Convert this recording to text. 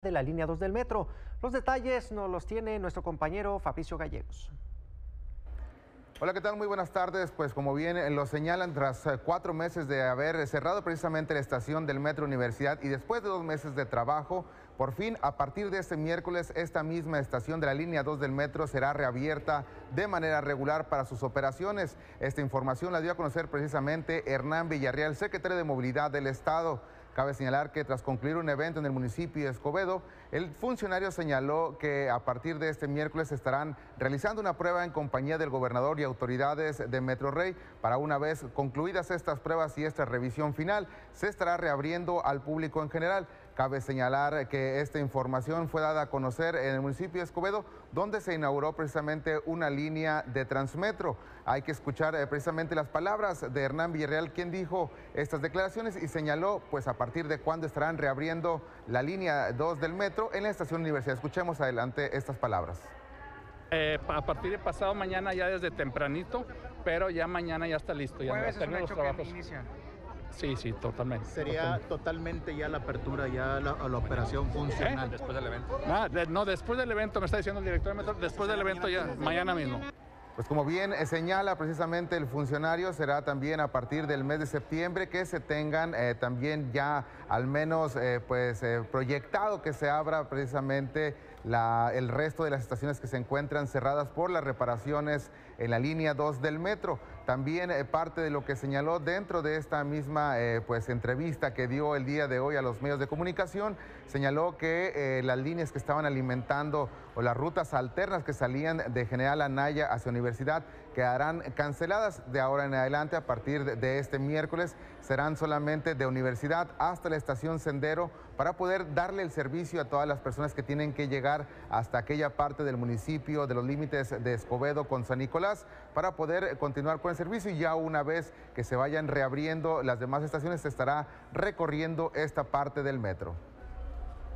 de la línea 2 del metro. Los detalles nos los tiene nuestro compañero Fabricio Gallegos. Hola, ¿qué tal? Muy buenas tardes. Pues como bien lo señalan, tras eh, cuatro meses de haber cerrado precisamente la estación del Metro Universidad y después de dos meses de trabajo, por fin, a partir de este miércoles, esta misma estación de la línea 2 del metro será reabierta de manera regular para sus operaciones. Esta información la dio a conocer precisamente Hernán Villarreal, secretario de Movilidad del Estado. Cabe señalar que tras concluir un evento en el municipio de Escobedo, el funcionario señaló que a partir de este miércoles estarán realizando una prueba en compañía del gobernador y autoridades de Metro Rey. Para una vez concluidas estas pruebas y esta revisión final, se estará reabriendo al público en general. Cabe señalar que esta información fue dada a conocer en el municipio de Escobedo, donde se inauguró precisamente una línea de Transmetro. Hay que escuchar eh, precisamente las palabras de Hernán Villarreal, quien dijo estas declaraciones y señaló pues a partir de cuándo estarán reabriendo la línea 2 del metro en la estación universidad. Escuchemos adelante estas palabras. Eh, a partir de pasado mañana ya desde tempranito, pero ya mañana ya está listo. Ya ¿Jueves es un hecho que inicia? Sí, sí, totalmente. ¿Sería totalmente ya la apertura, ya la, la operación funcional? ¿Eh? Después del evento. Ah, de, no, después del evento, me está diciendo el director de metro, después del evento ya, mañana mismo. Pues como bien señala precisamente el funcionario, será también a partir del mes de septiembre que se tengan eh, también ya al menos eh, pues eh, proyectado que se abra precisamente la, el resto de las estaciones que se encuentran cerradas por las reparaciones en la línea 2 del metro. También eh, parte de lo que señaló dentro de esta misma eh, pues, entrevista que dio el día de hoy a los medios de comunicación, señaló que eh, las líneas que estaban alimentando o las rutas alternas que salían de General Anaya hacia Universidad quedarán canceladas de ahora en adelante a partir de, este miércoles. Serán solamente de Universidad hasta la estación Sendero para poder darle el servicio a todas las personas que tienen que llegar hasta aquella parte del municipio de los límites de Escobedo con San Nicolás para poder continuar con el servicio y ya una vez que se vayan reabriendo las demás estaciones se estará recorriendo esta parte del metro.